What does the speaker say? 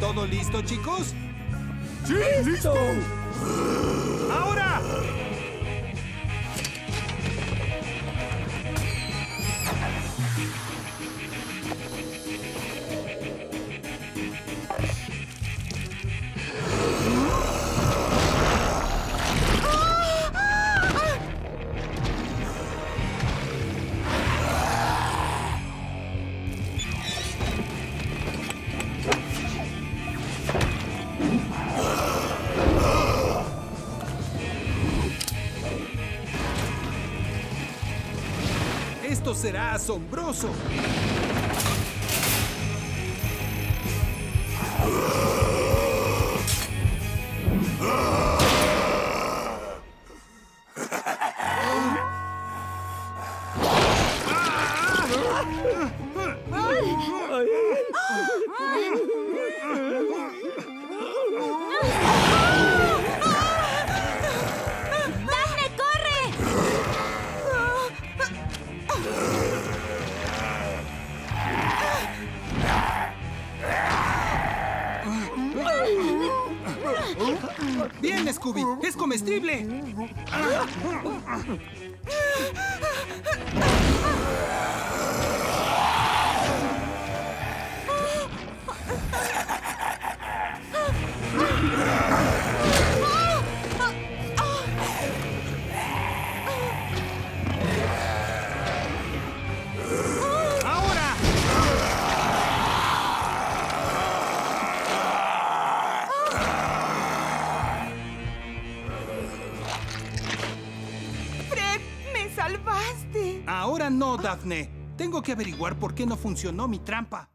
¿Todo listo, chicos? ¡Sí, listo! ¡Ahora! Esto será asombroso. ¡Dafne, Bien, Scooby. Es comestible. Salvaste! Ahora no, Daphne. Tengo que averiguar por qué no funcionó mi trampa.